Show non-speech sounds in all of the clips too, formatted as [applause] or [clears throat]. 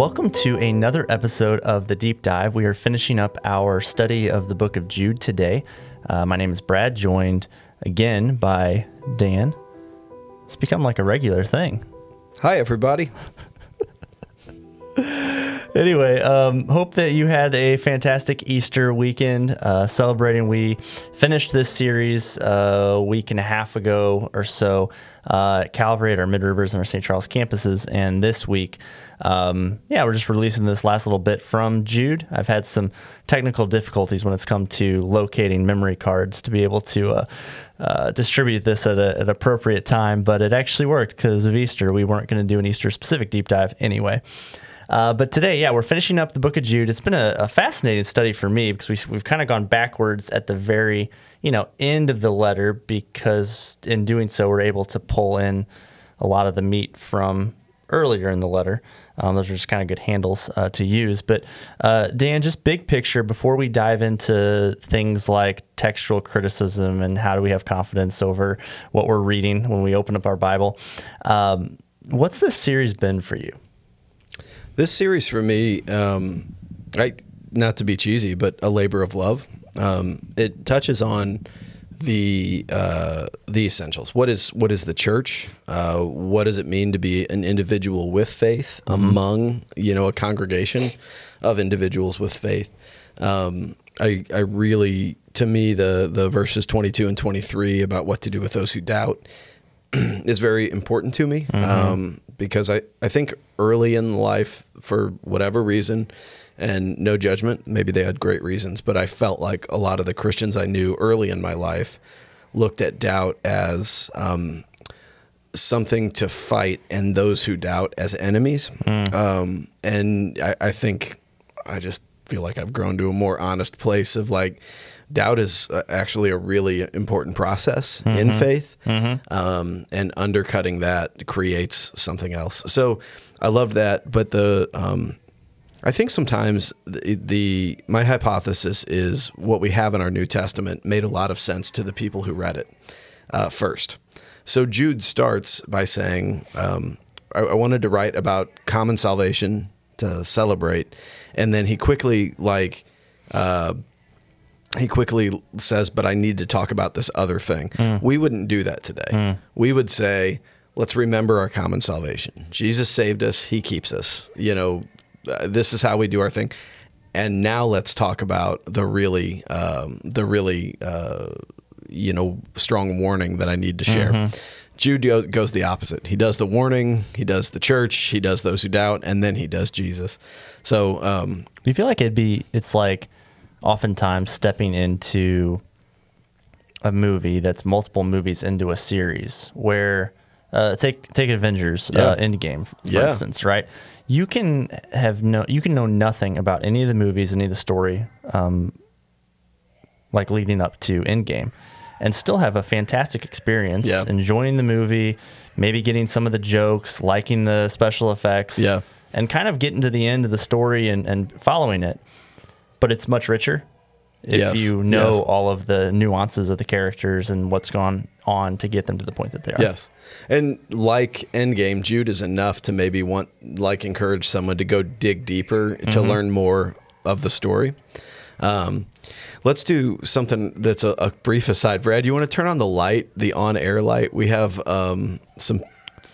welcome to another episode of The Deep Dive. We are finishing up our study of the book of Jude today. Uh, my name is Brad, joined again by Dan. It's become like a regular thing. Hi, everybody. Anyway, um, hope that you had a fantastic Easter weekend uh, celebrating. We finished this series uh, a week and a half ago or so uh, at Calvary at our Mid Rivers and our St. Charles campuses. And this week, um, yeah, we're just releasing this last little bit from Jude. I've had some technical difficulties when it's come to locating memory cards to be able to uh, uh, distribute this at, a, at an appropriate time, but it actually worked because of Easter. We weren't going to do an Easter specific deep dive anyway. Uh, but today, yeah, we're finishing up the book of Jude. It's been a, a fascinating study for me because we, we've kind of gone backwards at the very, you know, end of the letter because in doing so, we're able to pull in a lot of the meat from earlier in the letter. Um, those are just kind of good handles uh, to use. But uh, Dan, just big picture before we dive into things like textual criticism and how do we have confidence over what we're reading when we open up our Bible. Um, what's this series been for you? This series for me, um, I not to be cheesy, but a labor of love. Um, it touches on the uh, the essentials. What is what is the church? Uh, what does it mean to be an individual with faith mm-hmm. among you know a congregation of individuals with faith? Um, I I really to me the the verses twenty two and twenty three about what to do with those who doubt [clears throat] is very important to me mm-hmm. um, because I, I think early in life, for whatever reason, and no judgment, maybe they had great reasons, but I felt like a lot of the Christians I knew early in my life looked at doubt as um, something to fight and those who doubt as enemies. Mm. Um, and I, I think I just feel like I've grown to a more honest place of like, doubt is uh, actually a really important process mm-hmm. in faith, mm-hmm. um, and undercutting that creates something else. So I love that, but the um, I think sometimes the, the, my hypothesis is what we have in our New Testament made a lot of sense to the people who read it uh, first. So Jude starts by saying, um, I, I wanted to write about common salvation to celebrate, and then he quickly like. Uh, he quickly says, But I need to talk about this other thing. Mm. We wouldn't do that today. Mm. We would say, Let's remember our common salvation. Jesus saved us, He keeps us. You know, uh, this is how we do our thing. And now let's talk about the really, um, the really, uh, you know, strong warning that I need to share. Mm-hmm. Jude goes the opposite. He does the warning, he does the church, he does those who doubt, and then he does Jesus. So, um, you feel like it'd be, it's like, oftentimes stepping into a movie that's multiple movies into a series where uh, take take Avengers uh, yeah. uh, Endgame for yeah. instance, right? You can have no you can know nothing about any of the movies, any of the story, um, like leading up to Endgame, and still have a fantastic experience, yeah. enjoying the movie, maybe getting some of the jokes, liking the special effects, yeah. and kind of getting to the end of the story and, and following it but it's much richer if yes. you know yes. all of the nuances of the characters and what's gone on to get them to the point that they are. Yes. And like Endgame, Jude is enough to maybe want like encourage someone to go dig deeper to learn more of the story. Um, let's do something that's a, a, brief aside. Brad, you want to turn on the light, the on-air light? We have um, some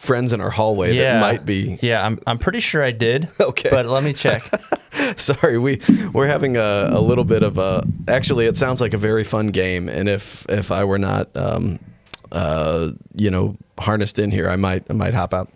friends in our hallway yeah. that might be. Yeah, I'm, I'm pretty sure I did. [laughs] Okay. But let me check. [laughs] Sorry, we we're having a, a little bit of a. Actually, it sounds like a very fun game, and if if I were not, um, uh, you know, harnessed in here, I might I might hop out.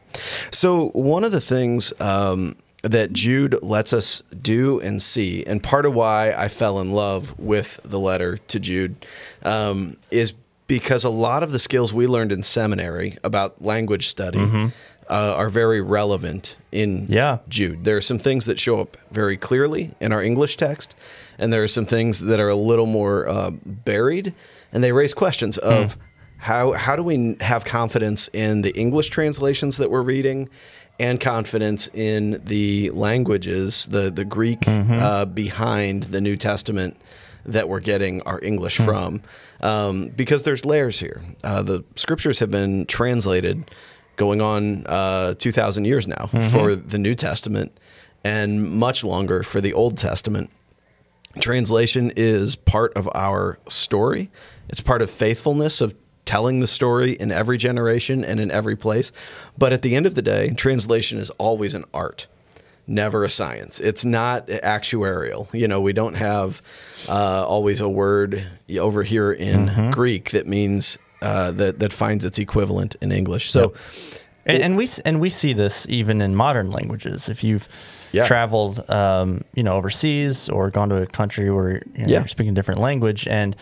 So one of the things. Um, that Jude lets us do and see, and part of why I fell in love with the letter to Jude um, is because a lot of the skills we learned in seminary about language study mm-hmm. uh, are very relevant in yeah. Jude. There are some things that show up very clearly in our English text, and there are some things that are a little more uh, buried, and they raise questions of hmm. how how do we have confidence in the English translations that we're reading, and confidence in the languages, the the Greek mm-hmm. uh, behind the New Testament that we're getting our English mm-hmm. from, um, because there's layers here. Uh, the scriptures have been translated going on uh, 2,000 years now mm-hmm. for the New Testament. and much longer for the Old Testament. Translation is part of our story. It's part of faithfulness of telling the story in every generation and in every place. But at the end of the day, translation is always an art, never a science. It's not actuarial. You know, we don't have uh, always a word over here in Greek that means uh, that that finds its equivalent in English. So. And, and we and we see this even in modern languages. If you've Yeah. traveled, um, you know, overseas or gone to a country where you know, Yeah. you're speaking a different language, and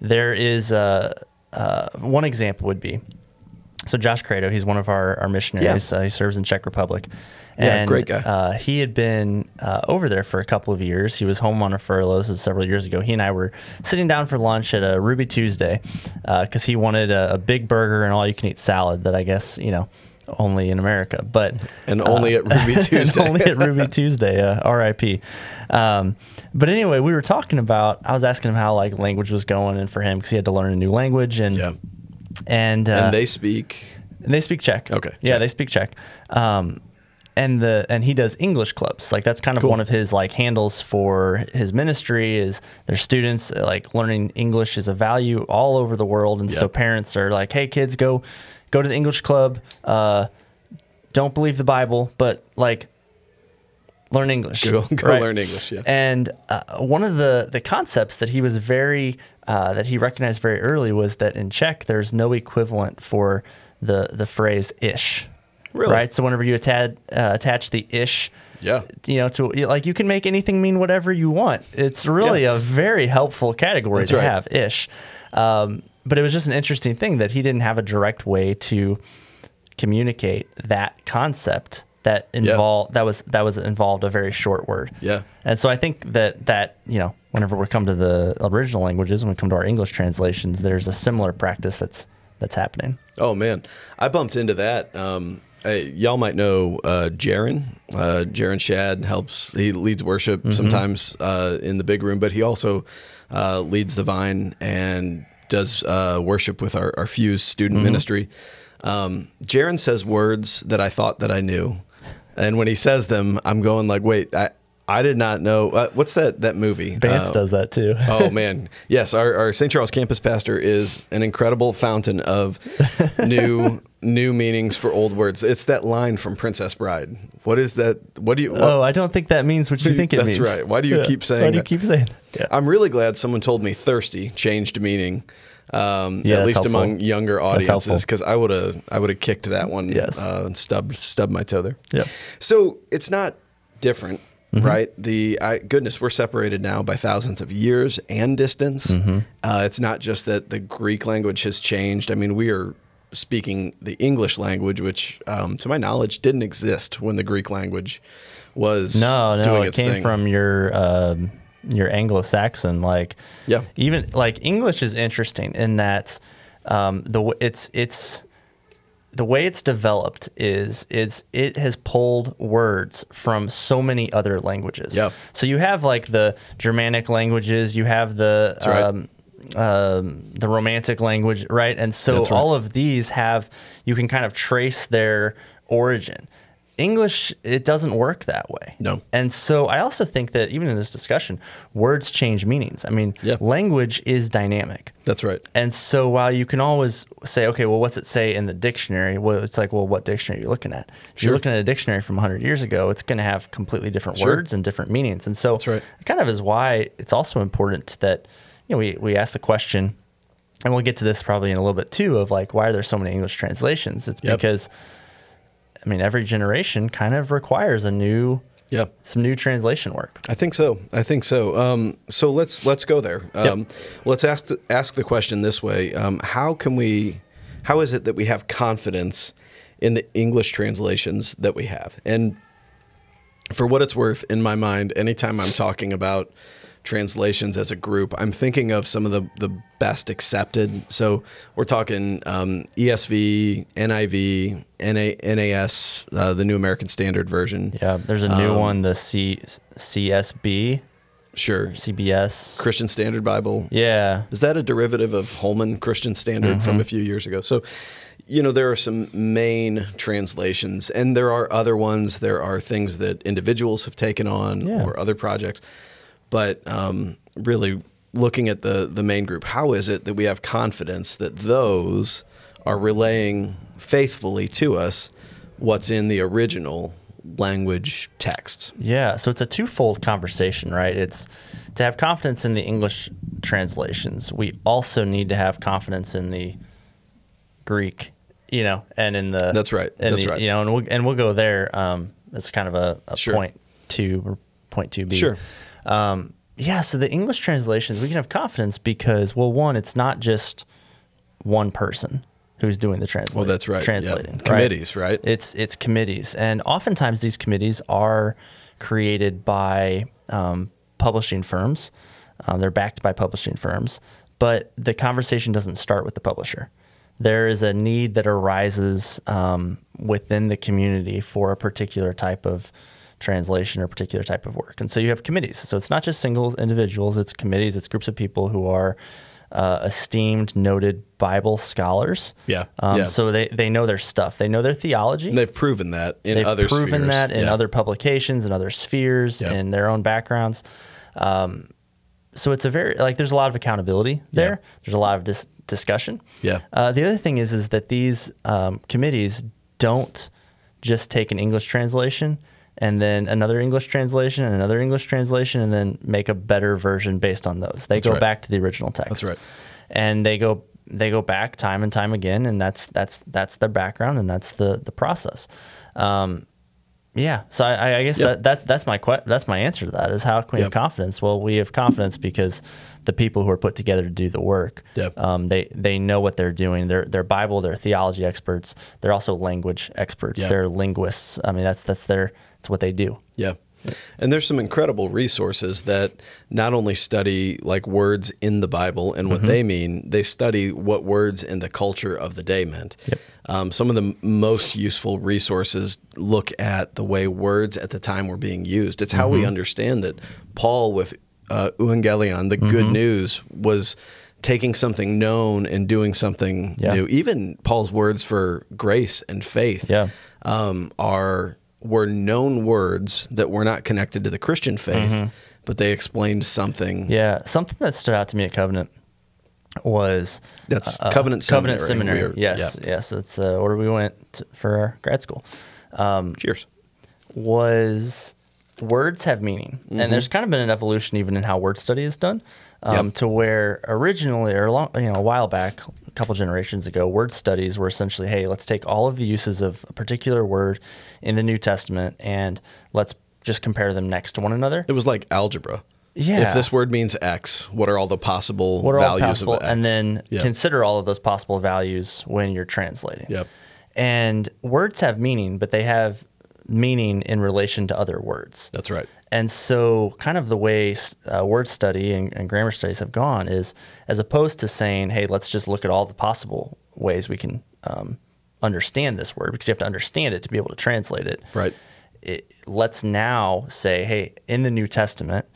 there is uh, uh, one example would be so Josh Credo. He's one of our our missionaries. Uh, he serves in Czech Republic. Yeah, And, great guy. Uh, he had been uh, over there for a couple of years. He was home on a furlough several years ago. He and I were sitting down for lunch at a Ruby Tuesday because he wanted a, a big burger and all you can eat salad that I guess you know only in America, but And only at Ruby [laughs] Tuesday. only at [laughs] Ruby Tuesday, uh, R.I.P. Um, but anyway, we were talking about. I was asking him how like language was going, and for him because he had to learn a new language, and Yeah. And, uh, And they speak. and they speak Czech. Okay, Yeah, Czech. they speak Czech. Um, and the and he does English clubs. Like that's kind of Cool. one of his like handles for his ministry is their students uh, like learning English is a value all over the world. And so parents are like, "Hey kids, go go to the English club. Uh, don't believe the Bible, but like learn English. Go- go right? learn English, yeah. And uh, one of the the concepts that he was very uh, that he recognized very early was that in Czech there's no equivalent for the the phrase ish. Really? Right. So whenever you attach uh, attach the ish. Yeah. You know, to like you can make anything mean whatever you want. It's really Yeah. a very helpful category That's to right. have ish. Um, but it was just an interesting thing that he didn't have a direct way to communicate that concept that involved that was that was involved a very short word. Yeah. And so I think that that you know whenever we come to the original languages, when we come to our English translations, there's a similar practice that's that's happening. Oh man, I bumped into that. Um, y'all might know uh, Jaron. Uh, Jaron Shad helps. He leads worship Mm-hmm. sometimes uh, in the big room, but he also uh, leads the Vine and does uh, worship with our, our Fuse student Mm-hmm. ministry. Um, Jaron says words that I thought that I knew, and when he says them, I'm going like, "Wait, I I did not know." Uh, what's that that movie? Vance Uh, does that too. [laughs] oh man, yes. Our, our St. Charles campus pastor is an incredible fountain of [laughs] new new meanings for old words. It's that line from Princess Bride. What is that? What do you? What, oh, I don't think that means what you [laughs] think it That's means. right. Why do you keep saying Why do you that? keep saying? Yeah. I'm really glad someone told me thirsty changed meaning. Um, Yeah, at least helpful. among younger audiences, because I would have I would have kicked that one Yes. uh, and stubbed stubbed my toe there. Yep. So it's not different, Mm-hmm. right? The I, goodness, we're separated now by thousands of years and distance. Mm-hmm. Uh, it's not just that the Greek language has changed. I mean, we are speaking the English language, which, um, to my knowledge, didn't exist when the Greek language was No, no, doing it its came thing. from your um, your Anglo-Saxon. Like, Yeah. even like English is interesting in that um, the it's it's the way it's developed is it's it has pulled words from so many other languages. Yeah. So you have like the Germanic languages, you have the right. um, um, the Romantic language, right? And so right. all of these have you can kind of trace their origin. English, it doesn't work that way. No. And so I also think that even in this discussion, words change meanings. I mean, Yeah. language is dynamic. That's right. And so while you can always say, okay, well, what's it say in the dictionary? Well, it's like, well, what dictionary are you looking at? If Sure. you're looking at a dictionary from 100 years ago, it's going to have completely different Sure. words and different meanings. And so That's right. it kind of is why it's also important that, you know, we, we ask the question, and we'll get to this probably in a little bit too, of like, why are there so many English translations? It's Yep. because, I mean, every generation kind of requires a new, Yeah. some new translation work. I think so. I think so. Um, so let's let's go there. Um, Let's ask the, ask the question this way: um, How can we? How is it that we have confidence in the English translations that we have? And for what it's worth, in my mind, anytime I'm talking about translations as a group, I'm thinking of some of the, the best accepted. So we're talking um, ESV, NIV, NA, NAS, uh, the New American Standard Version. Yeah, there's a new Um, one, the C CSB. Sure. CBS. Christian Standard Bible. Yeah. Is that a derivative of Holman Christian Standard Mm-hmm. from a few years ago? So, you know, there are some main translations, and there are other ones. There are things that individuals have taken on Yeah. or other projects. But um, really, looking at the the main group, how is it that we have confidence that those are relaying faithfully to us what's in the original language texts? Yeah, so it's a twofold conversation, right? It's to have confidence in the English translations. We also need to have confidence in the Greek, you know, and in the That's right. and That's the- right. You know, and we'll and we'll go there um, as kind of a, a Sure. point two or point two B. Sure. Um, yeah, so the English translations we can have confidence because well, one, it's not just one person who's doing the translation. Well, that's right. Translating right? Committees, right? It's it's committees, and oftentimes these committees are created by um, publishing firms. Um, they're backed by publishing firms, but the conversation doesn't start with the publisher. There is a need that arises um, within the community for a particular type of translation or particular type of work, and so you have committees. So it's not just single individuals; it's committees. It's groups of people who are uh, esteemed, noted Bible scholars. Yeah. Um, Yeah. So they, they know their stuff. They know their theology. And they've proven that in They've other proven spheres. that in Yeah. other publications and other spheres Yeah. in their own backgrounds. Um, so it's a very like there's a lot of accountability there. There's a lot of dis- discussion. Yeah. Uh, the other thing is is that these um, committees don't just take an English translation and then another English translation and another English translation and then make a better version based on those. They go right. back to the original text. That's right. And they go they go back time and time again, and that's that's that's their background and that's the the process. Um, yeah, so I, I guess Yep. that, that's that's my that's my answer to that is how can we have confidence? Well, we have confidence because the people who are put together to do the work, Yep. um, they they know what they're doing. They're they're Bible, they're theology experts. They're also language experts. Yep. They're linguists. I mean, that's that's their that's what they do. Yeah. And there's some incredible resources that not only study like words in the Bible and what Mm-hmm. they mean, they study what words in the culture of the day meant. Yep. Um, some of the m- most useful resources look at the way words at the time were being used. It's how Mm-hmm. we understand that Paul with uh, Evangelion, the good Mm-hmm. news, was taking something known and doing something Yeah. new. Even Paul's words for grace and faith Yeah. um, are were known words that were not connected to the Christian faith, but they explained something. Mm-hmm. Yeah, something that stood out to me at Covenant was That's uh, Covenant Covenant Seminary. Seminary. We yes, yes, that's uh, where we went to, for our grad school. Um, Cheers. was words have meaning, and there's kind of been an evolution even in how word study is done. Um, Yep. To where originally, or a long, you know, a while back, a couple generations ago, word studies were essentially, hey, let's take all of the uses of a particular word in the New Testament and let's just compare them next to one another. It was like algebra. Yeah. If this word means X, what are all the possible what are all values possible, of X? and then Yep. consider all of those possible values when you're translating. Yep. And words have meaning, but they have meaning in relation to other words. That's right. And so, kind of the way uh, word study and, and grammar studies have gone is, as opposed to saying, "Hey, let's just look at all the possible ways we can um, understand this word," because you have to understand it to be able to translate it. Right. It, let's now say, "Hey, in the New Testament,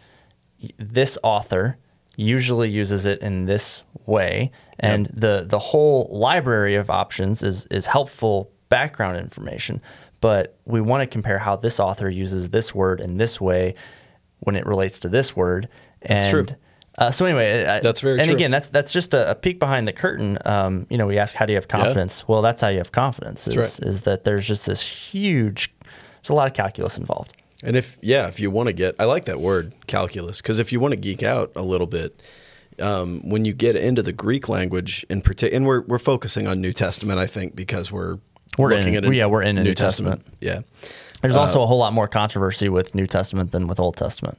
this author usually uses it in this way, and the the whole library of options is is helpful background information." But we want to compare how this author uses this word in this way when it relates to this word. And, That's true. Uh, so anyway, I- That's very and true. again, that's that's just a, a peek behind the curtain. Um, you know, we ask, how do you have confidence? Well, that's how you have confidence. Is, right. is that there's just this huge, there's a lot of calculus involved. And if yeah, if you want to get, I like that word calculus because if you want to geek out a little bit, um, when you get into the Greek language in particular, and we're we're focusing on New Testament, I think, because we're We're looking in- at a yeah, we're in a New Testament. Yeah, There's Uh, also a whole lot more controversy with New Testament than with Old Testament.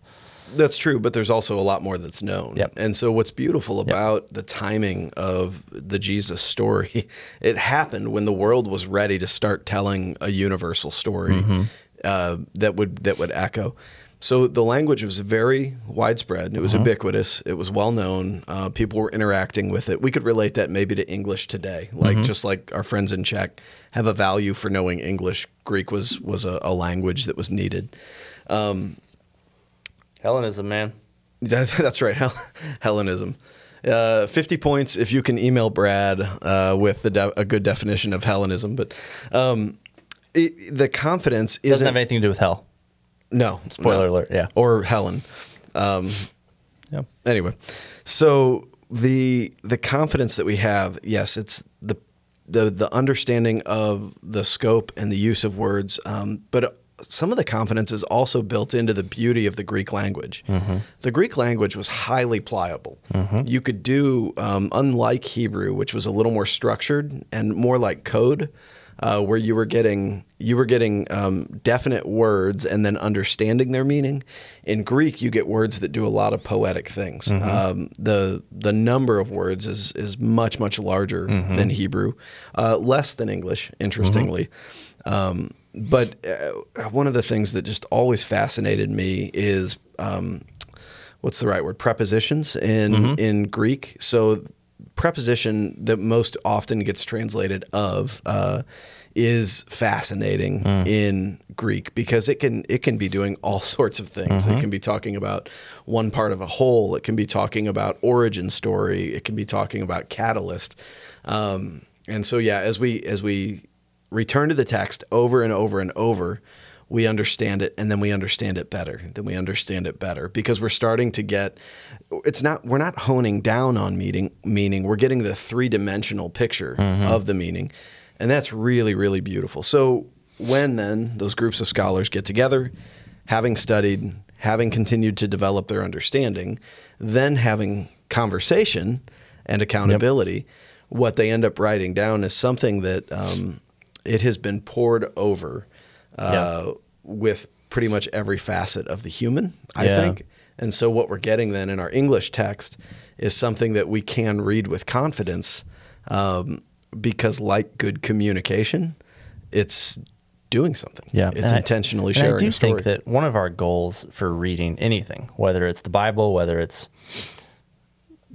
That's true, but there's also a lot more that's known. Yep. And so what's beautiful about the timing of the Jesus story, [laughs] it happened when the world was ready to start telling a universal story Mm-hmm. uh, that would that would echo. So the language was very widespread. It was Mm-hmm. ubiquitous. It was well known. Uh, people were interacting with it. We could relate that maybe to English today, like Mm-hmm. just like our friends in Czech have a value for knowing English. Greek was was a, a language that was needed. Hellenism, man. That, [laughs] that's right, Hel- Hellenism. Uh, 50 points if you can email Brad uh, with the de- a good definition of Hellenism. But um, it, the confidence Doesn't isn't. have anything to do with hell. No. Spoiler no. alert. Yeah. Or Helen. Um, Yep. anyway, so the the confidence that we have, yes, it's the the the understanding of the scope and the use of words, um, but some of the confidence is also built into the beauty of the Greek language. The Greek language was highly pliable. You could do, um, unlike Hebrew, which was a little more structured and more like code, uh, where you were getting you were getting um, definite words and then understanding their meaning. In Greek, you get words that do a lot of poetic things. Um, the the number of words is is much much larger than Hebrew, uh, less than English. Interestingly. Um, but uh, one of the things that just always fascinated me is um, what's the right word? Prepositions in in Greek. So preposition that most often gets translated of uh, is fascinating in Greek because it can it can be doing all [laughs] sorts of things. It can be talking about one part of a whole. It can be talking about origin story. It can be talking about catalyst. Um, and so yeah, as we as we return to the text over and over and over, we understand it and then we understand it better. Then we understand it better because we're starting to get it's not we're not honing down on meaning meaning. We're getting the three-dimensional picture of the meaning. And that's really really beautiful. So when then those groups of scholars get together, having studied, having continued to develop their understanding, then having conversation and accountability, what they end up writing down is something that um, it has been poured over uh, with pretty much every facet of the human, I Yeah. think. And so what we're getting then in our English text is something that we can read with confidence um, because, like good communication, it's doing something. Yeah, It's and I- intentionally and sharing I do think that one of our goals for reading anything, whether it's the Bible, whether it's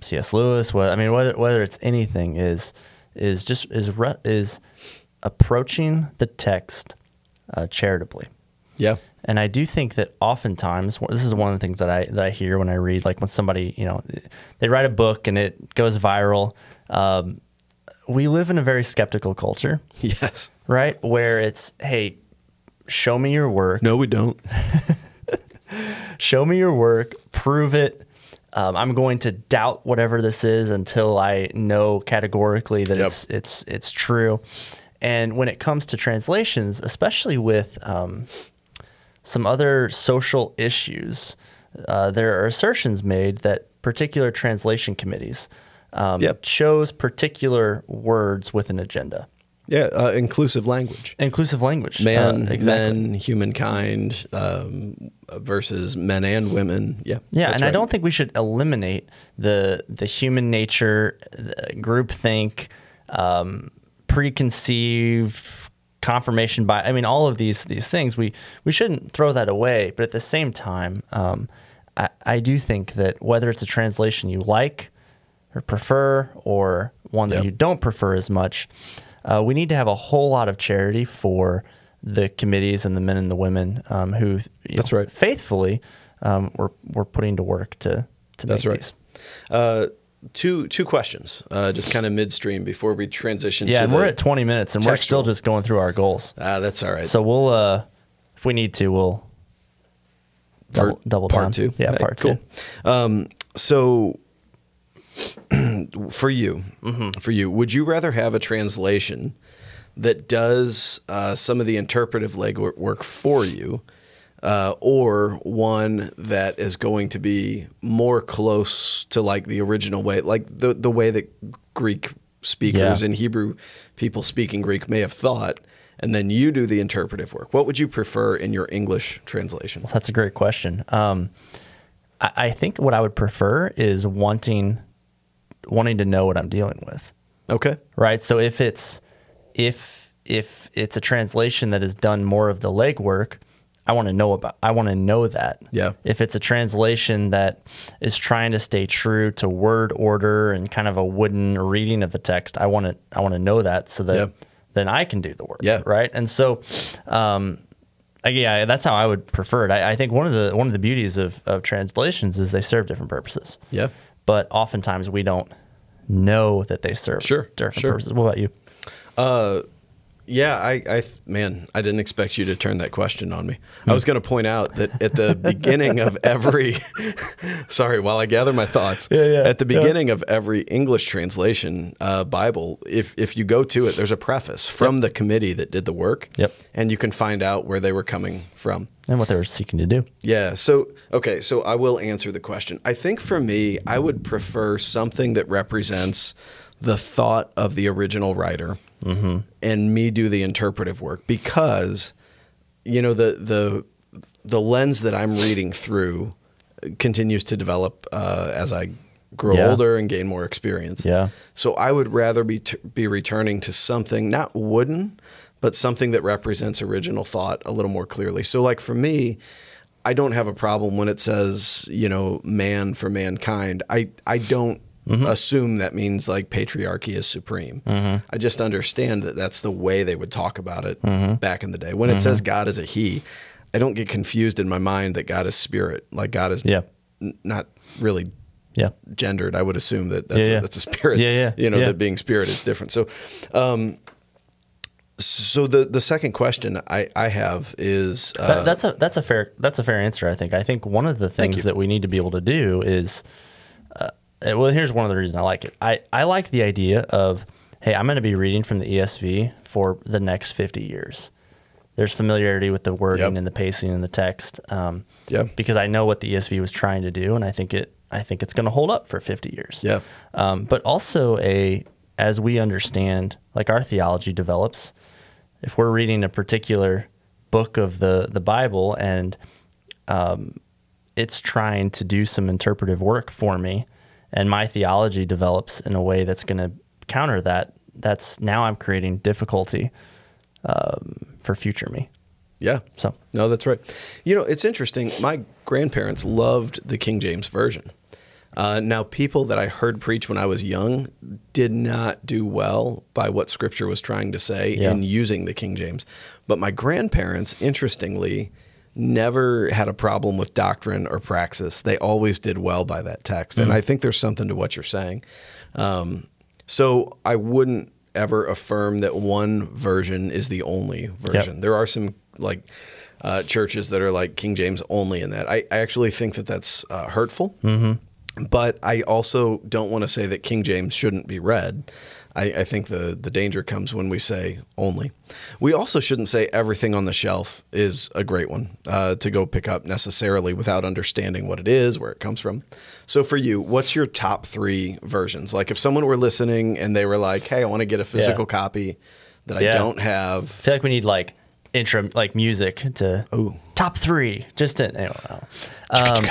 C.S. Lewis, whether, I mean, whether whether it's anything, is is just is is approaching the text uh, charitably. yeah. And I do think that oftentimes this is one of the things that I that I hear when I read, like when somebody you know they write a book and it goes viral. Um, we live in a very skeptical culture, [laughs] Yes. right? Where it's hey, show me your work, No, we don't. [laughs] show me your work, prove it. Um, I'm going to doubt whatever this is until I know categorically that Yep. it's it's it's true. And when it comes to translations, especially with um, some other social issues, uh, there are assertions made that particular translation committees um, Yep. chose particular words with an agenda. Yeah. Uh, inclusive language. Inclusive language, Man, uh, exactly. men, humankind um, versus men and women. Yeah. Yeah, and I don't think we should eliminate the the human nature, the groupthink, um, preconceived confirmation by. I mean, all of these these things. We we shouldn't throw that away, but at the same time, um, I, I do think that whether it's a translation you like or prefer, or one that Yep. you don't prefer as much, uh, we need to have a whole lot of charity for the committees and the men and the women um, who That's know, right. faithfully um, we're we're putting to work to to That's make right. these. Uh, two two questions, uh, just kind of midstream before we transition. Yeah, to and the, we're at 20 minutes, and we're still just going through our goals. Ah, that's all right. So we'll, uh, if we need to, we'll double, Part- double part down. two. Yeah, Hey, part cool. two. Um, so [clears throat] for you, Mm-hmm. for you, would you rather have a translation that does uh, some of the interpretive legwork for you, uh, or one that is going to be more close to like the original way, like the the way that Greek speakers Yeah. and Hebrew people speaking Greek may have thought, and then you do the interpretive work? What would you prefer in your English translation? That's a great question. Um, I, I think what I would prefer is wanting wanting to know what I'm dealing with. Okay. right? So if it's if if it's a translation that has done more of the legwork, I want to know about. I want to know that. Yeah. If it's a translation that is trying to stay true to word order and kind of a wooden reading of the text, I want to I want to know that so that Yeah. then I can do the work. Yeah. Right. And so, um, I, yeah, that's how I would prefer it. I, I think one of the one of the beauties of, of translations is they serve different purposes. Yeah. But oftentimes we don't know that they serve Sure, different sure. purposes. What about you? Yeah, I, I, man, I didn't expect you to turn that question on me. Hmm. I was going to point out that at the beginning of every, [laughs] sorry, while I gather my thoughts, Yeah, yeah, at the yeah. beginning of every English translation uh, Bible, if if you go to it, there's a preface from the committee that did the work. Yep. and you can find out where they were coming from. And what they were seeking to do. Yeah. So, okay. So I will answer the question. I think for me, I would prefer something that represents the thought of the original writer and me do the interpretive work because, you know, the, the, the lens that I'm reading through continues to develop uh, as I grow Yeah. older and gain more experience. Yeah. So I would rather be t- be returning to something not wooden, but something that represents original thought a little more clearly. So like for me, I don't have a problem when it says, you know, man for mankind. I I don't assume that means like patriarchy is supreme. I just understand that that's the way they would talk about it back in the day. When it says God is a he, I don't get confused in my mind that God is spirit. Like God is Yeah. n- not really Yeah. gendered, I would assume that that's, Yeah, yeah. A, that's a spirit. Yeah, yeah, You know, yeah. that being spirit is different. So, um, so the the second question I, I have is uh, That- that's a that's a fair that's a fair answer. I think. I think one of the things that we need to be able to do is, well, here's one of the reasons I like it. I I like the idea of, hey, I'm going to be reading from the ESV for the next 50 years. There's familiarity with the wording Yep. and the pacing and the text. Um, Yeah. Because I know what the ESV was trying to do, and I think it I think it's going to hold up for 50 years. Yeah. Um, but also a as we understand, like our theology develops, if we're reading a particular book of the the Bible and um, it's trying to do some interpretive work for me, and my theology develops in a way that's going to counter that, that's now I'm creating difficulty um, for future me. yeah. So No, that's right. You know, it's interesting. My grandparents loved the King James version. Uh, now, people that I heard preach when I was young did not do well by what Scripture was trying to say Yeah. in using the King James. But my grandparents, interestingly, never had a problem with doctrine or praxis. They always did well by that text. And I think there's something to what you're saying. Um, so I wouldn't ever affirm that one version is the only version. There are some like uh, churches that are like King James only in that. I, I actually think that that's uh, hurtful. Mm-hmm. But I also don't want to say that King James shouldn't be read. I, I think the, the danger comes when we say only. We also shouldn't say everything on the shelf is a great one uh, to go pick up necessarily without understanding what it is, where it comes from. So for you, what's your top three versions? Like if someone were listening and they were like, hey, I want to get a physical copy that I Yeah. don't have. I feel like we need like intro, like music to Ooh. top three. Just to, anyway, um,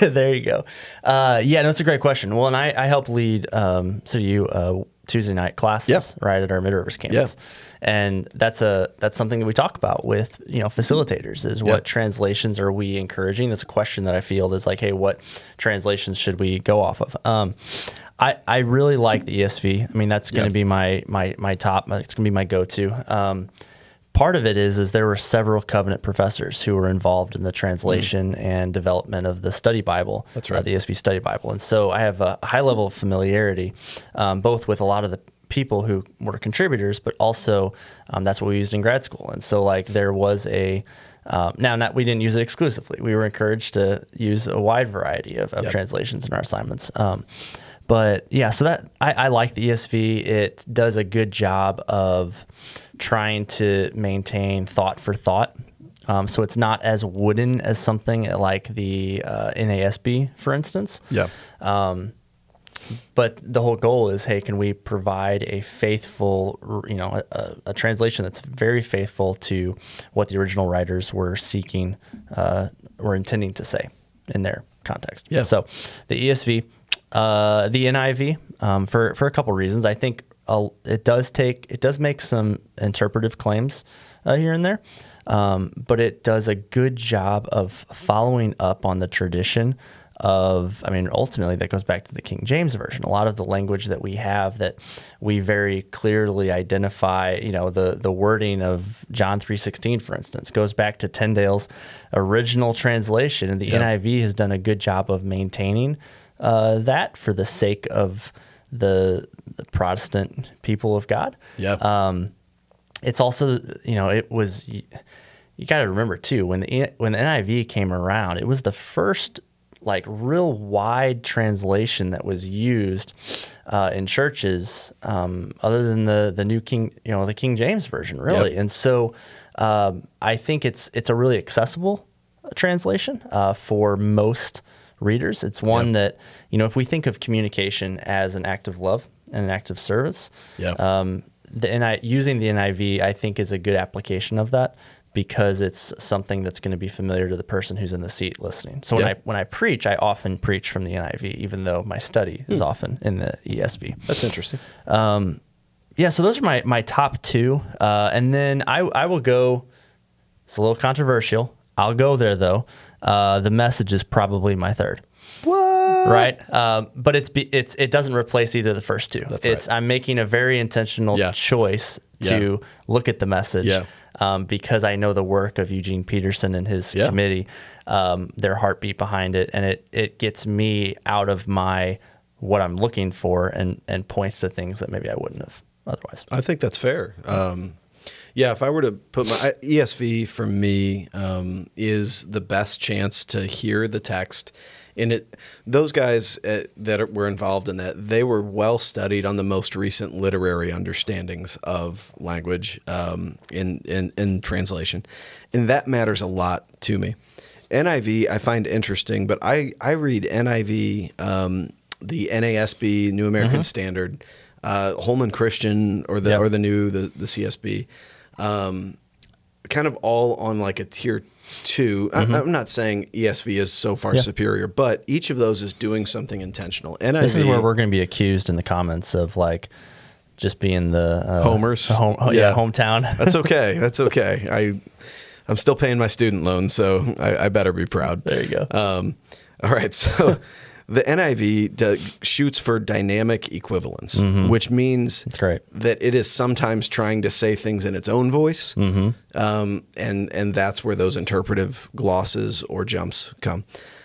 [laughs] there you go. Uh, yeah, no, it's a great question. Well, and I, I help lead, um, so do you, uh, Tuesday night classes, right at our Mid Rivers campus, and that's a that's something that we talk about with you know facilitators is what translations are we encouraging? That's a question that I field is like, hey, what translations should we go off of? Um, I I really like the ESV. I mean, that's going to be my my my top. It's going to be my go to. Um, part of it is is there were several covenant professors who were involved in the translation and development of the study bible Mm. That's right. uh, the esv study bible and so i have a high level of familiarity um, both with a lot of the people who were contributors but also um, that's what we used in grad school and so like there was a um, now not we didn't use it exclusively we were encouraged to use a wide variety of, of Yep. translations in our assignments um, but yeah, so that I, I like the ESV. It does a good job of trying to maintain thought for thought. Um, so it's not as wooden as something like the uh, NASB, for instance. Yeah. But the whole goal is, hey, can we provide a faithful, you know, a, a translation that's very faithful to what the original writers were seeking, uh, were intending to say in their context. Yeah. So the ESV, uh, the NIV, um, for for a couple reasons, I think uh, it does take, it does make some interpretive claims uh, here and there. Um, but it does a good job of following up on the tradition of, I mean, ultimately that goes back to the King James Version. A lot of the language that we have that we very clearly identify, you know, the, the wording of John 3.16, for instance, goes back to Tyndale's original translation. And the Yeah. NIV has done a good job of maintaining uh, that for the sake of the, the Protestant people of God Yeah. um, it's also you know it was you, you got to remember too when the when the NIV came around it was the first like real wide translation that was used uh, in churches um, other than the the new King you know the King James version really Yep. and so um, I think it's it's a really accessible translation uh, for most readers it's one Yep. that you know if we think of communication as an act of love and an act of service Yep. um, the NI, using the NIV, I think, is a good application of that because it's something that's going to be familiar to the person who's in the seat listening. So when Yeah. I when I preach, I often preach from the NIV, even though my study Hmm. is often in the ESV. That's interesting. Yeah, so those are my my top two, uh, and then I I will go. It's a little controversial. I'll go there though. Uh, the message is probably my third. What? right? Um, but it's be, it's it doesn't replace either of the first two. That's it's right. I'm making a very intentional Yeah. choice to look at the message Yeah. um, because I know the work of Eugene Peterson and his Yeah. committee, um, their heartbeat behind it, and it it gets me out of my what I'm looking for and and points to things that maybe I wouldn't have otherwise. I think that's fair. Um, yeah, if I were to put my I- ESV for me um, is the best chance to hear the text. And it, those guys uh, that are- were involved in that, they were well studied on the most recent literary understandings of language um, in, in in translation, and that matters a lot to me. NIV I find interesting, but I I read NIV, um, the NASB New American Standard, uh, Holman Christian or the Yep. or the new the the CSB, um, kind of all on like a tier 2 I, I'm not saying ESV is so far Mm-hmm. Yeah. superior, but each of those is doing something intentional. And This is where we're going to be accused in the comments of like just being the uh, Homers. home, oh, yeah. Yeah. hometown. [laughs] That's okay. That's okay. I I'm still paying my student loan, so I, I better be proud. There you go. Um, all right, so [laughs] the NIV shoots for dynamic equivalence, which means Mm-hmm. That's great. that it is sometimes trying to say things in its own voice, Mm-hmm. um, and and that's where those interpretive glosses or jumps come.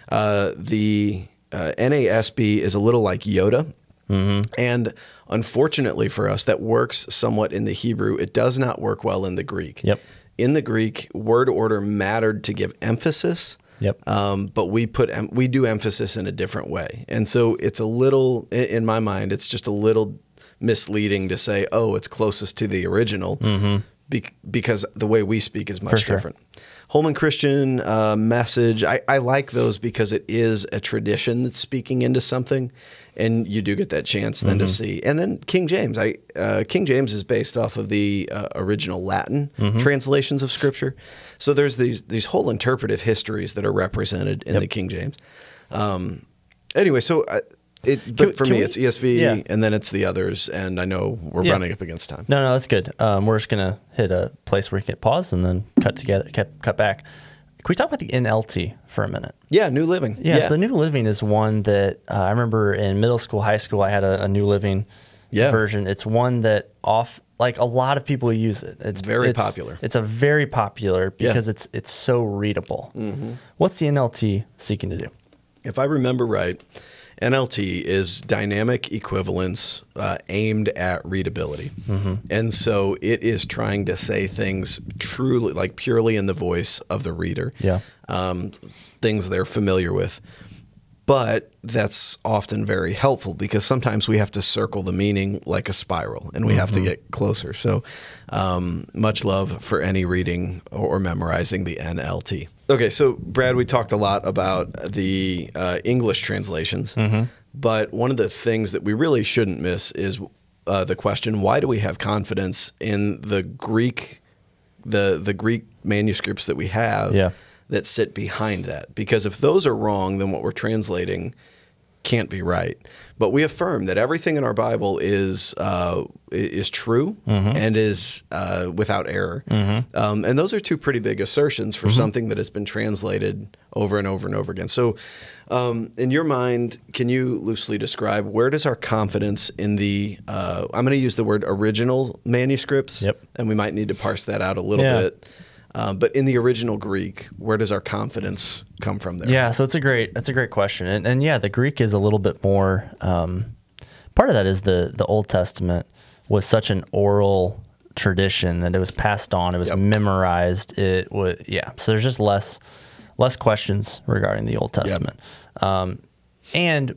Uh, the uh, NASB is a little like Yoda. Mm-hmm. And unfortunately for us, that works somewhat in the Hebrew. It does not work well in the Greek. Yep. In the Greek, word order mattered to give emphasis. Yep. Um, but we put we do emphasis in a different way, and so it's a little in my mind. It's just a little misleading to say, "Oh, it's closest to the original," bec- because the way we speak is much sure. different. Holman Christian uh, message. I, I like those because it is a tradition that's speaking into something, and you do get that chance then to see. And then King James. I uh, King James is based off of the uh, original Latin translations of Scripture, so there's these these whole interpretive histories that are represented in the King James. Um, anyway, so. I, it, but Can- for me, we- it's ESV, Yeah. and then it's the others, and I know we're Yeah. running up against time. No, no, that's good. Um, we're just gonna hit a place where we can pause and then cut together, cut, cut back. Can we talk about the NLT for a minute? Yeah, New Living. Yeah, so the New Living is one that uh, I remember in middle school, high school, I had a, a New Living Yeah. version. It's one that off like a lot of people use it. It's Very popular. It's a very popular Yeah. because it's it's so readable. Mm-hmm. What's the NLT seeking to do? If I remember right, NLT is dynamic equivalence uh, aimed at readability. And so it is trying to say things truly, like purely in the voice of the reader. Yeah. Um, things they're familiar with. But that's often very helpful because sometimes we have to circle the meaning like a spiral and we have to get closer. So, um, much love for any reading or memorizing the NLT. Okay, so Brad, we talked a lot about the uh, English translations, but one of the things that we really shouldn't miss is uh, the question why do we have confidence in the Greek the the Greek manuscripts that we have Yeah. that sit behind that. Because if those are wrong, then what we're translating can't be right. But we affirm that everything in our Bible is uh, is true and is uh, without error. Um, and those are two pretty big assertions for something that has been translated over and over and over again. So, um, in your mind, can you loosely describe where does our confidence in the uh, I'm going to use the word original manuscripts, Yep. and we might need to parse that out a little Yeah. bit. Uh, but in the original Greek, where does our confidence come from there? Yeah, so it's a great that's a great question, and, and yeah, the Greek is a little bit more. Um, part of that is the the Old Testament was such an oral tradition that it was passed on, it was Yep. memorized. It was yeah, so there's just less less questions regarding the Old Testament, um, and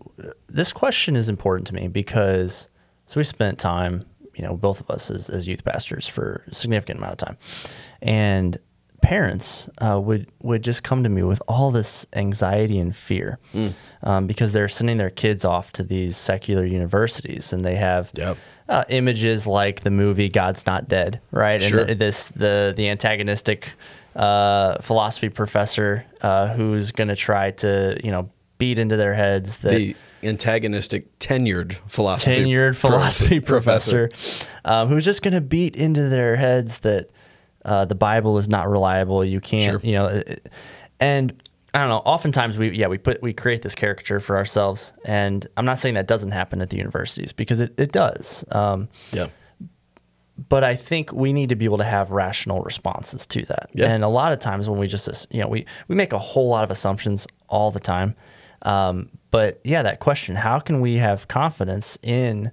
this question is important to me because so we spent time, you know, both of us as, as youth pastors for a significant amount of time, and parents uh, would would just come to me with all this anxiety and fear um, because they're sending their kids off to these secular universities and they have Yep. uh, images like the movie God's Not Dead, right? Sure. And th- this the the antagonistic uh, philosophy professor uh, who's going to try to you know beat into their heads that The antagonistic tenured philosophy tenured philosophy [laughs] professor, um, who's just going to beat into their heads that uh, the Bible is not reliable. You can't, Sure. you know, and I don't know. Oftentimes we, yeah, we put we create this caricature for ourselves, and I'm not saying that doesn't happen at the universities because it it does. Um, Yeah. but I think we need to be able to have rational responses to that. Yeah. And a lot of times when we just, you know, we, we make a whole lot of assumptions all the time. Um, but yeah, that question, how can we have confidence in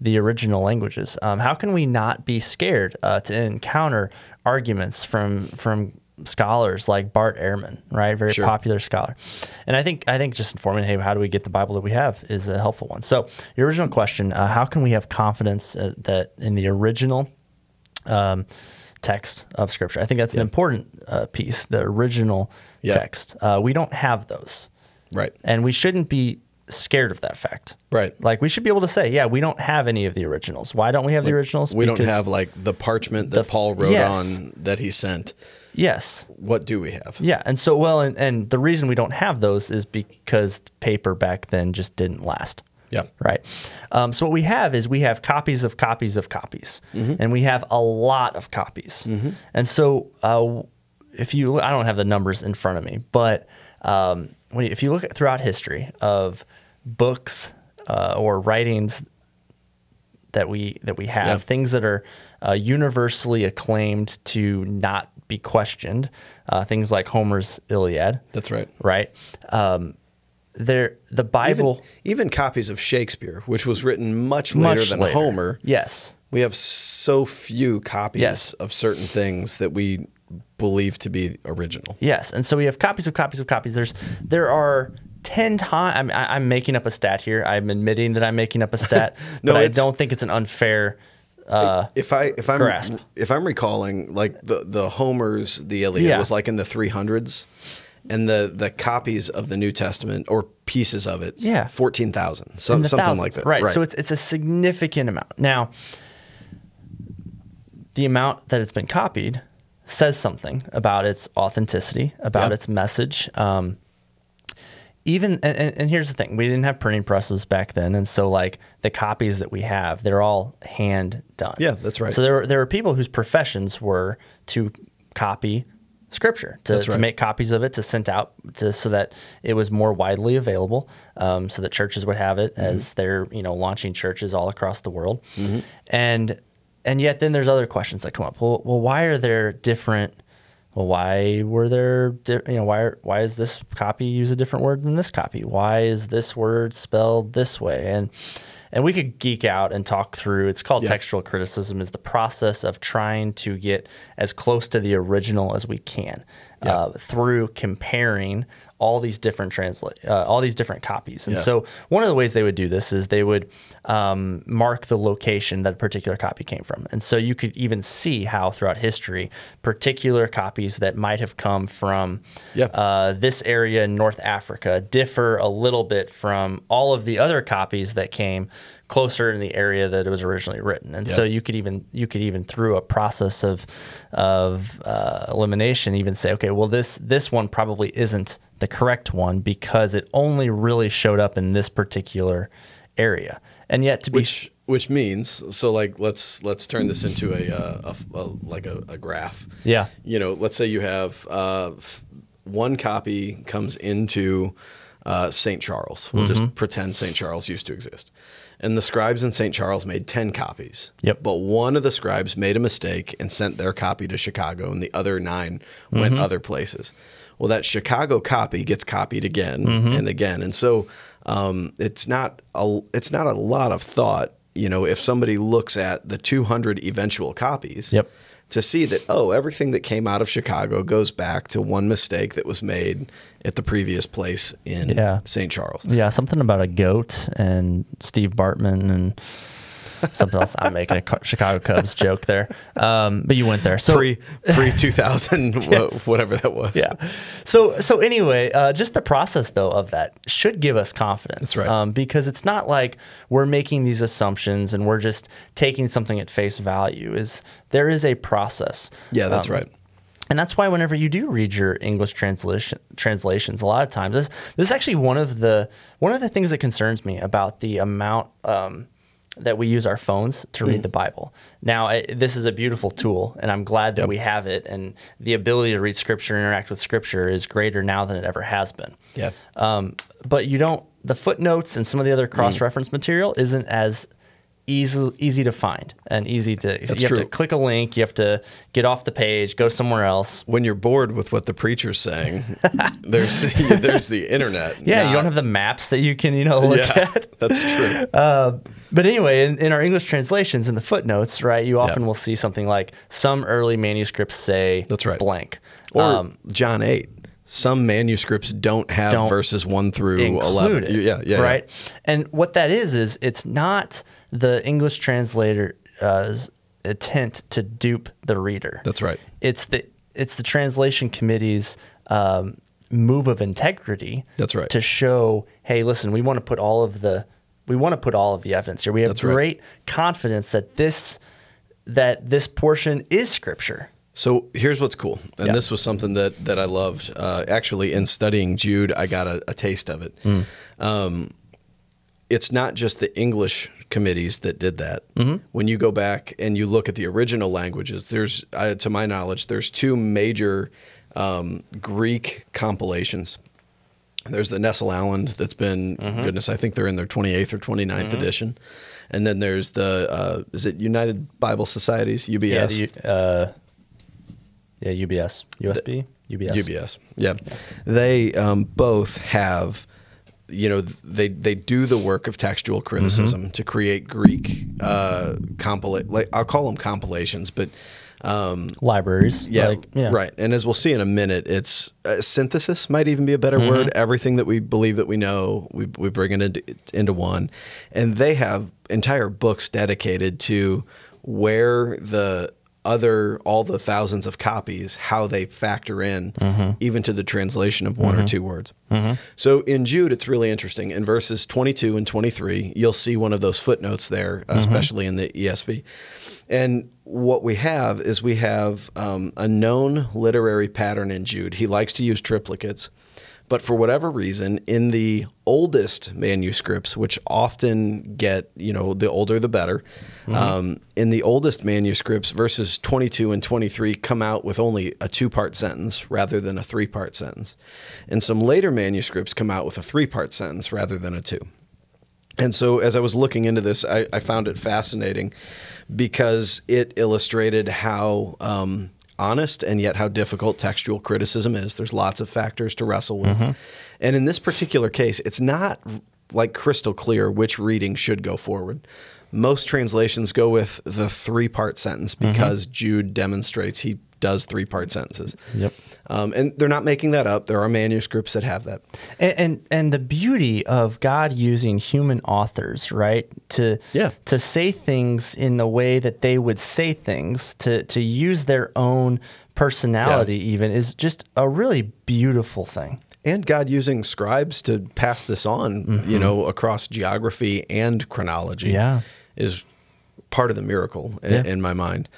the original languages? Um, how can we not be scared uh, to encounter arguments from, from scholars like Bart Ehrman, right? Very Sure. popular scholar. And I think I think just informing, hey, how do we get the Bible that we have is a helpful one. So your original question, uh, how can we have confidence uh, that in the original um, text of Scripture? I think that's an important uh, piece, the original Yeah. text. Uh, we don't have those, Right. and we shouldn't be scared of that fact. Right. Like we should be able to say, yeah, we don't have any of the originals. Why don't we have the originals? We don't have like the parchment that The- Paul wrote yes. on that he sent. Yes. What do we have? Yeah, and so well, and, and the reason we don't have those is because paper back then just didn't last. Yeah. Right. Um, so what we have is we have copies of copies of copies, Mm-hmm. and we have a lot of copies. And so uh, if you, I don't have the numbers in front of me, but um, when you, if you look at throughout history of books uh, or writings that we that we have Yeah. things that are uh, universally acclaimed to not be questioned uh, things like homer's iliad That's right. right um, there the Even, bible even copies of Shakespeare, which was written much later much than later. Homer, yes we have so few copies Yes. of certain things that we believe to be original. yes and so we have copies of copies of copies there's there are 10 times I'm, I- I'm making up a stat here i'm admitting that i'm making up a stat [laughs] No, but i don't think it's an unfair uh, If I if I'm grasp. if I'm recalling, like the the Homer's the Iliad Yeah. was like in the 300s, and the the copies of the New Testament or pieces of it, Yeah. fourteen thousand, so, something thousands, like that, Right. So it's it's a significant amount. Now, the amount that it's been copied says something about its authenticity, about Yeah. its message. Um, even and, and here's the thing: we didn't have printing presses back then, and so like the copies that we have, they're all hand done. Yeah, that's right. So there were, there were people whose professions were to copy scripture to, That's to make copies of it to send out to so that it was more widely available um, so that churches would have it Mm-hmm. as they're you know launching churches all across the world and and yet then there's other questions that come up well, well why are there different well why were there di- you know why are, why is this copy use a different word than this copy why is this word spelled this way and and we could geek out and talk through it's called Yeah. textual criticism is the process of trying to get as close to the original as we can Yeah. uh, through comparing all these different translate uh, all these different copies and Yeah. so one of the ways they would do this is they would um, mark the location that a particular copy came from and so you could even see how throughout history particular copies that might have come from Yeah. uh, this area in north africa differ a little bit from all of the other copies that came closer in the area that it was originally written, and so you could even you could even through a process of of uh, elimination even say, okay, well this this one probably isn't the correct one because it only really showed up in this particular area, and yet to be which which means so like let's let's turn this into a, uh, a, a like a, a graph. Yeah. You know, let's say you have uh, f- one copy comes into uh, St. Charles. We'll Mm-hmm. just pretend St. Charles used to exist. And the scribes in St. Charles made 10 copies. Yep. But one of the scribes made a mistake and sent their copy to Chicago, and the other 9 went Mm-hmm. other places. Well, that Chicago copy gets copied again Mm-hmm. and again. And so um, it's not a it's not a lot of thought, you know, if somebody looks at the 200 eventual copies Yep. To see that oh everything that came out of Chicago goes back to one mistake that was made at the previous place in Yeah. St. Charles. Yeah, something about a goat and Steve Bartman and something else. I'm making a Chicago Cubs joke there, um, but you went there. So Pre pre [laughs] 2000 [laughs] Yes. whatever that was. yeah. So so anyway, uh, just the process though of that should give us confidence. That's right. Um, because it's not like we're making these assumptions and we're just taking something at face value. Is there is a process. Yeah, that's Um, right. And that's why whenever you do read your English translation translations, a lot of times this this is actually one of the one of the things that concerns me about the amount um, that we use our phones to Mm. read the Bible. Now, I, this is a beautiful tool, and I'm glad that Yep. we have it. And the ability to read Scripture and interact with Scripture is greater now than it ever has been. Yeah. Um, but you don't. The footnotes and some of the other cross reference material isn't as easy easy to find and easy to. That's you have true. to click a link. You have to get off the page, go somewhere else. When you're bored with what the preacher's saying, [laughs] there's [laughs] there's the internet. Yeah, you don't have the maps that you can, you know, look Yeah, at. [laughs] that's true. Uh, but anyway, in, in our English translations, in the footnotes, right, you often Yeah. will see something like some early manuscripts say That's right. blank. Or Um, John 8. Some manuscripts don't have Don't verses 1 through 11. it. Yeah, yeah, yeah. Right. And what that is, is it's not the English translator's intent to dupe the reader. That's right. It's the it's the translation committee's um, move of integrity. That's right. To show, hey, listen, we want to put all of the we want to put all of the evidence here. We have That's right. great confidence that this that this portion is scripture. So here's what's cool, and Yeah. this was something that that I loved. Uh, actually, in studying Jude, I got a, a taste of it. Mm. Um, it's not just the English committees that did that. Mm-hmm. When you go back and you look at the original languages, there's, uh, to my knowledge, there's two major um, Greek compilations. There's the Nestle-Aland that's been Mm-hmm. goodness, I think they're in their 28th or 29th edition, and then there's the uh, is it United Bible Societies UBS? Yeah. The, uh, yeah. UBS. USB. UBS. UBS. Yeah, they um, both have, you know, they they do the work of textual criticism Mm-hmm. to create Greek uh, compilate. Like I'll call them compilations, but um, Libraries. yeah, Like, yeah. right. And as we'll see in a minute, it's uh, synthesis might even be a better word. Everything that we believe that we know, we we bring it into, into one, and they have entire books dedicated to where the other all the thousands of copies how they factor in mm-hmm. even to the translation of one or mm-hmm. two words. Mm-hmm. So in jude it's really interesting. In verses 22 and 23 you'll see one of those footnotes there especially in the esv and what we have is we have um, a known literary pattern in Jude. He likes to use triplicates, but for whatever reason, in the oldest manuscripts, which often get, you know, the older the better, um, in the oldest manuscripts, verses 22 and 23 come out with only a two part sentence rather than a three part sentence. And some later manuscripts come out with a three part sentence rather than a two. And so, as I was looking into this, I, I found it fascinating because it illustrated how um, honest and yet how difficult textual criticism is. There's lots of factors to wrestle with. Mm-hmm. And in this particular case, it's not like crystal clear which reading should go forward. Most translations go with the three part sentence because Jude demonstrates he does three part sentences. Yep. Um, and they're not making that up. There are manuscripts that have that. And, and and the beauty of God using human authors, right, to Yeah. to say things in the way that they would say things, to to use their own personality, even is just a really beautiful thing. and God using scribes to pass this on, you know, across geography and chronology, Yeah. Is part of the miracle in, in my mind.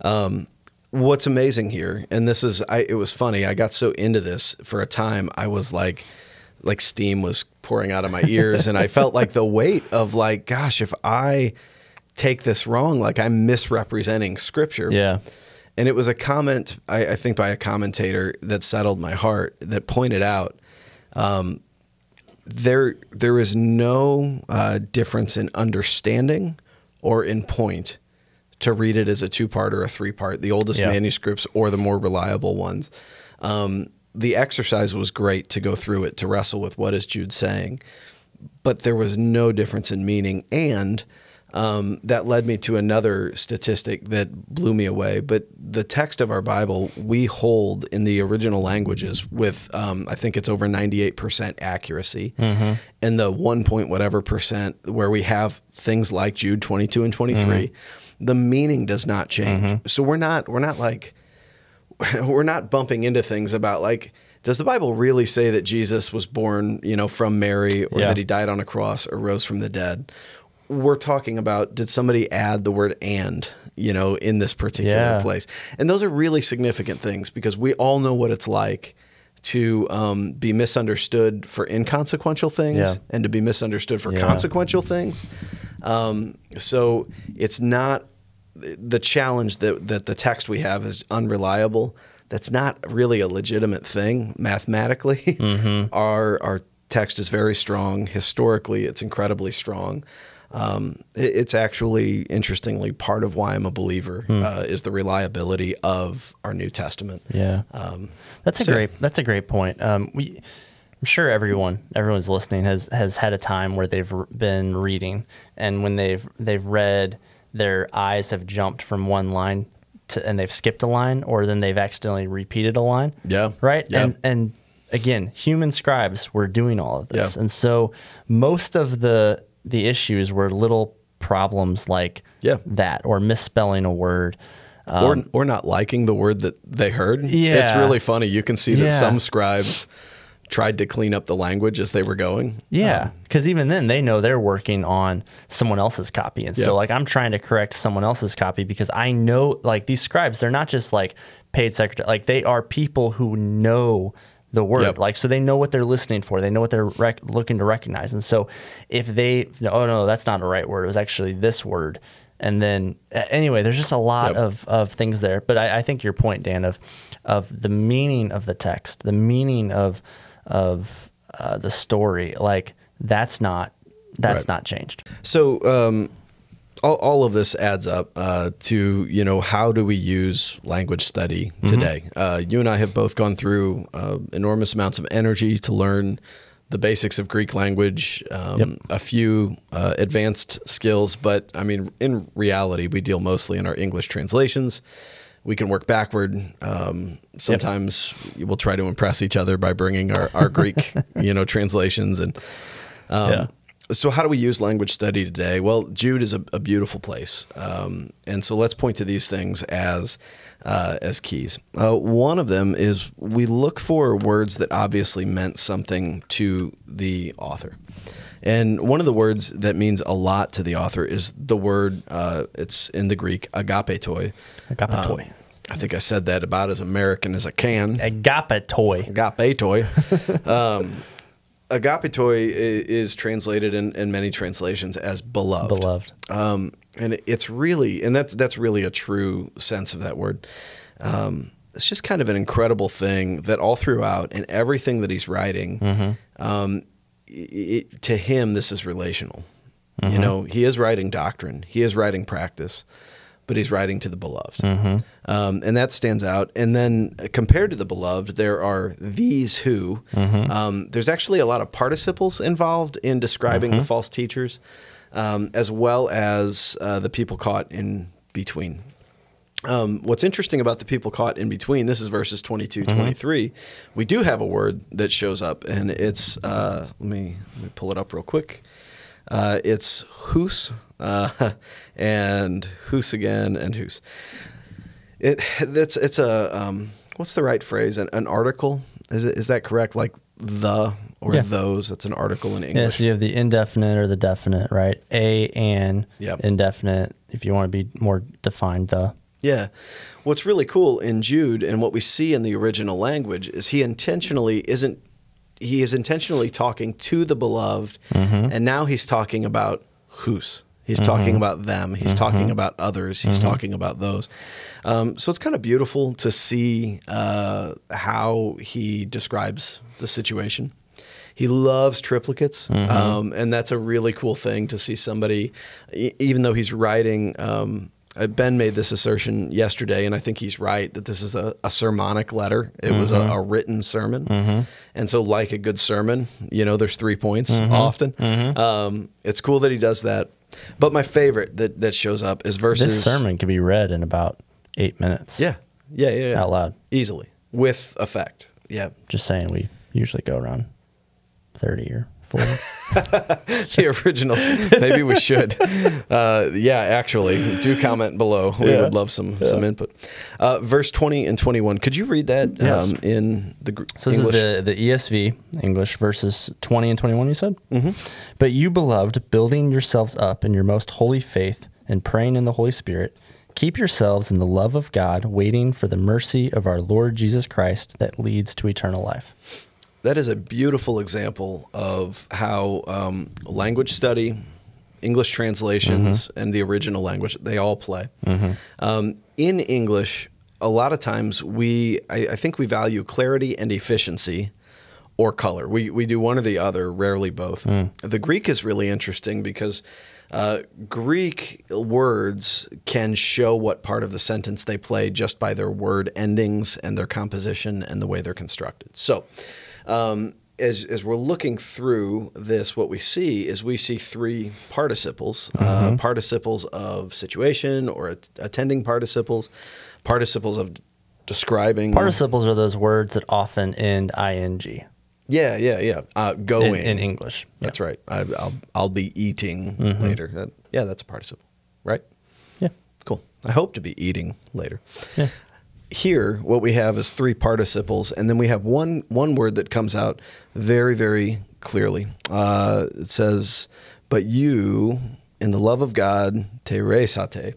Um, what's amazing here, and this is, I, it was funny. I got so into this for a time. I was like, like steam was pouring out of my ears, and I [laughs] felt like the weight of like, gosh, if I take this wrong, like I'm misrepresenting Scripture. Yeah. And it was a comment, I, I think, by a commentator that settled my heart that pointed out um, there there is no uh, difference in understanding or in point to read it as a two part or a three part, the oldest Yeah. manuscripts or the more reliable ones. Um, the exercise was great to go through it to wrestle with what is Jude saying, but there was no difference in meaning and um, that led me to another statistic that blew me away. But the text of our Bible we hold in the original languages with, um, I think it's over 98% accuracy. And the one point whatever percent where we have things like Jude 22 and 23, the meaning does not change. So we're not, we're not like, [laughs] we're not bumping into things about like, does the Bible really say that Jesus was born, you know, from Mary or Yeah. that he died on a cross or rose from the dead? We're talking about did somebody add the word and, you know, in this particular Yeah. place? And those are really significant things because we all know what it's like to um, be misunderstood for inconsequential things Yeah. and to be misunderstood for Yeah. consequential things. Um, so it's not the challenge that that the text we have is unreliable. That's not really a legitimate thing mathematically. Mm-hmm. [laughs] Our our text is very strong historically. It's incredibly strong. Um, it- it's actually interestingly part of why I'm a believer Hmm. uh, is the reliability of our New Testament. Yeah. Um, That's a so- great. That's a great point. Um, we, I'm sure everyone, everyone's listening has has had a time where they've been reading, and when they've they've read, their eyes have jumped from one line to, and they've skipped a line, or then they've accidentally repeated a line. Yeah. Right. Yeah. And and again, human scribes were doing all of this, Yeah. and so most of the the issues were little problems like Yeah. that, or misspelling a word. or or not liking the word that they heard. Yeah. It's Um, really funny. You can see that Yeah. some scribes tried to clean up the language as they were going. Yeah, because even then they know they're working on someone else's copy, and Yeah. so like I'm trying to correct someone else's copy because I know like these scribes, they're not just like paid secretary, like they are people who know the word, Yep. like so they know what they're listening for, they know what they're rec- looking to recognize, and so if they, oh no, that's not a right word, it was actually this word, and then anyway, there's just a lot Yep. of of things there, but I, I think your point, Dan, of of the meaning of the text, the meaning of of uh, the story, like that's not that's Right. not changed. So um, all, all of this adds up uh, to you know how do we use language study Mm-hmm. today? Uh, you and I have both gone through uh, enormous amounts of energy to learn the basics of Greek language, um, a few uh, advanced skills, but I mean, in reality, we deal mostly in our English translations. We can work backward. Um, sometimes we'll try to impress each other by bringing our, our Greek, [laughs] you know, translations and. Um, Yeah. So, how do we use language study today? Well, Jude is a, a beautiful place, um, and so let's point to these things as uh, as keys. Uh, one of them is we look for words that obviously meant something to the author, and one of the words that means a lot to the author is the word. Uh, it's in the Greek agapetoi. Agapetoi. Um, I think I said that about as American as I can Agapetoi. agapetoi. [laughs] um, agapetoi i- is translated in, in many translations as beloved. Beloved. Um, and it's really, and that's that's really a true sense of that word. Um, it's just kind of an incredible thing that all throughout and everything that he's writing, um, i i to him, this is relational. You know, he is writing doctrine, he is writing practice, but he's writing to the beloved. Um, and that stands out. And then uh, compared to the beloved, there are these who. Um, there's actually a lot of participles involved in describing the false teachers, um, as well as uh, the people caught in between. Um, what's interesting about the people caught in between, this is verses 22, 23. We do have a word that shows up, and it's, uh, let, me, let me pull it up real quick. Uh, it's hous, uh, [laughs] and hous again, and hous. It that's it's a um, what's the right phrase? An, an article is it, is that correct? Like the or Yeah. those. That's an article in Yeah, English. so you have the indefinite or the definite, right? A and Yep. indefinite. If you want to be more defined, the Yeah. What's really cool in Jude and what we see in the original language is he intentionally isn't he is intentionally talking to the beloved and now he's talking about who's. He's talking about them. He's talking about others. He's talking about those. Um, so it's kind of beautiful to see uh, how he describes the situation. He loves triplicates, um, and that's a really cool thing to see somebody, e- even though he's writing. Um, uh, ben made this assertion yesterday, and I think he's right that this is a, a sermonic letter. It was a, a written sermon, and so like a good sermon, you know, there's three points often. Um, it's cool that he does that. But my favorite that that shows up is verses. this sermon can be read in about eight minutes. Yeah, yeah, yeah, yeah. Out loud. easily with effect. Yeah, Just saying, we usually go around thirty or forty. [laughs] the originals. Maybe we should. [laughs] Uh, yeah, actually, do comment below. We Yeah. would love some some input. Uh, verse twenty and twenty one. Could you read that Yes. um, in the So this English? is the, the ESV English verses 20 and 21, you said? Mm-hmm. But you, beloved, building yourselves up in your most holy faith and praying in the Holy Spirit, keep yourselves in the love of God, waiting for the mercy of our Lord Jesus Christ that leads to eternal life. That is a beautiful example of how um, language study, English translations, Mm-hmm. and the original language they all play. Um, in English, a lot of times we, I, I think we value clarity and efficiency. Or color. We we do one or the other, rarely both. Mm. The Greek is really interesting because uh, Greek words can show what part of the sentence they play just by their word endings and their composition and the way they're constructed. So, um, as, as we're looking through this, what we see is we see three participles uh, participles of situation or at- attending participles, participles of describing. Participles are those words that often end ing yeah, yeah, yeah. Uh, in, going. in English. That's right. I, I'll, I'll be eating later. That- yeah, that's a participle, right? Yeah. Cool. I hope to be eating later. Yeah. Here, what we have is three participles, and then we have one one word that comes out very, very clearly. Uh, it says, "But you, in the love of God, teresate,"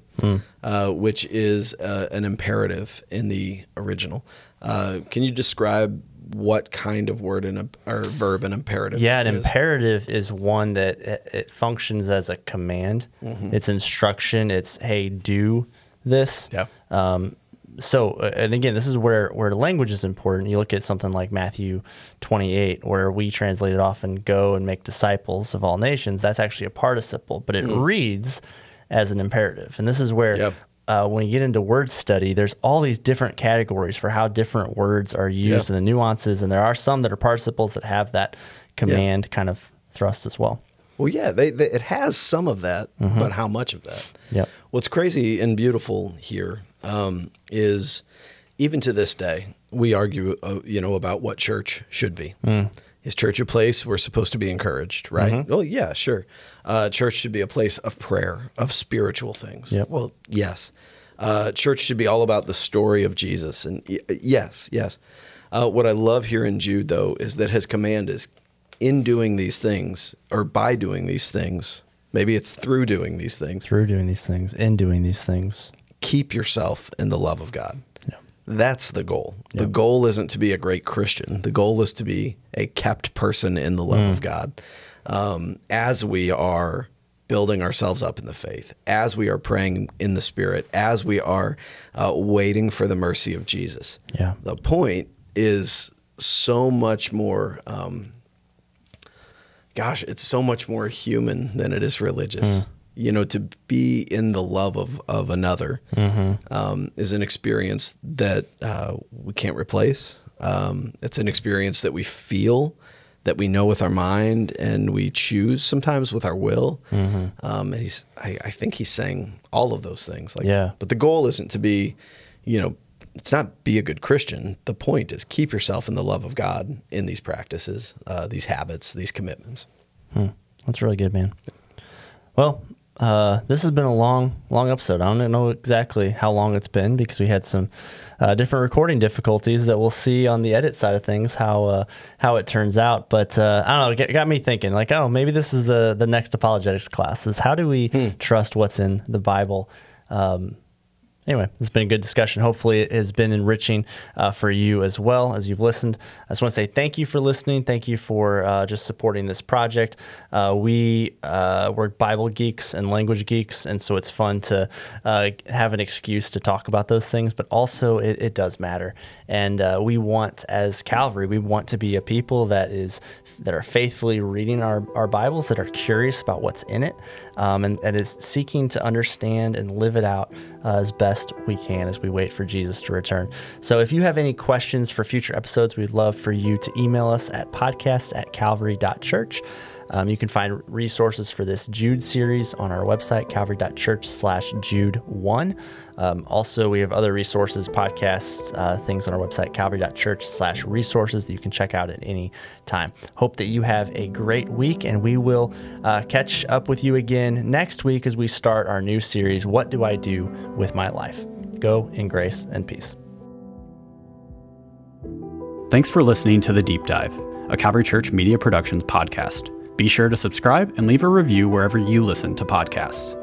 uh, which is uh, an imperative in the original. Uh, can you describe what kind of word in a or verb an imperative? Yeah, an is? imperative is one that it, it functions as a command. Mm-hmm. It's instruction. It's hey, do this. Yeah. Um, so, uh, and again, this is where where language is important. You look at something like Matthew 28, where we translate it often, "Go and make disciples of all nations." That's actually a participle, but it reads as an imperative. And this is where Mm. Yep. uh, when you get into word study, there's all these different categories for how different words are used Yeah. and the nuances. And there are some that are participles that have that command kind of thrust as well. Well, yeah, they, they, it has some of that, but how much of that? Yep. What's crazy and beautiful here um, is, even to this day, we argue, uh, you know, about what church should be. Is church a place we're supposed to be encouraged? Right? Oh, yeah, sure. Uh, church should be a place of prayer, of spiritual things. Yep. Well, yes. Uh, church should be all about the story of Jesus, and y- yes, yes. Uh, what I love here in Jude, though, is that his command is in doing these things or by doing these things, maybe it's through doing these things, Through doing these things, in doing these things. keep yourself in the love of God. Yeah. That's the goal. The goal isn't to be a great Christian. The goal is to be a kept person in the love of God. Um, as we are building ourselves up in the faith, as we are praying in the Spirit, as we are uh, waiting for the mercy of Jesus. Yeah. The point is so much more. Um, gosh, it's so much more human than it is religious. You know, to be in the love of, of another um, is an experience that uh, we can't replace. Um, it's an experience that we feel, that we know with our mind, and we choose sometimes with our will. Um, and he's, I, I think he's saying all of those things. Like, Yeah. But the goal isn't to be, you know, it's not be a good Christian. The point is keep yourself in the love of God in these practices, uh, these habits, these commitments. That's really good, man. Well, uh, this has been a long, long episode. I don't know exactly how long it's been because we had some uh, different recording difficulties that we'll see on the edit side of things how uh, how it turns out. But uh, I don't know, it got me thinking like, oh, maybe this is the the next apologetics class. Is how do we hmm. trust what's in the Bible? Um, anyway, it's been a good discussion. Hopefully, it has been enriching uh, for you as well as you've listened. I just want to say thank you for listening. Thank you for uh, just supporting this project. Uh, we uh, we're Bible geeks and language geeks, and so it's fun to uh, have an excuse to talk about those things. But also, it, it does matter, and uh, we want, as Calvary, we want to be a people that is that are faithfully reading our, our Bibles, that are curious about what's in it, um, and that is seeking to understand and live it out as best best we can as we wait for Jesus to return. So if you have any questions for future episodes, we'd love for you to email us at podcast at calvary.church. Um, you can find resources for this Jude series on our website, calvary.church slash Jude1. Um, also, we have other resources, podcasts, uh, things on our website, calvary.church slash resources that you can check out at any time. Hope that you have a great week, and we will uh, catch up with you again next week as we start our new series, What Do I Do with My Life? Go in grace and peace. Thanks for listening to The Deep Dive, a Calvary Church Media Productions podcast. Be sure to subscribe and leave a review wherever you listen to podcasts.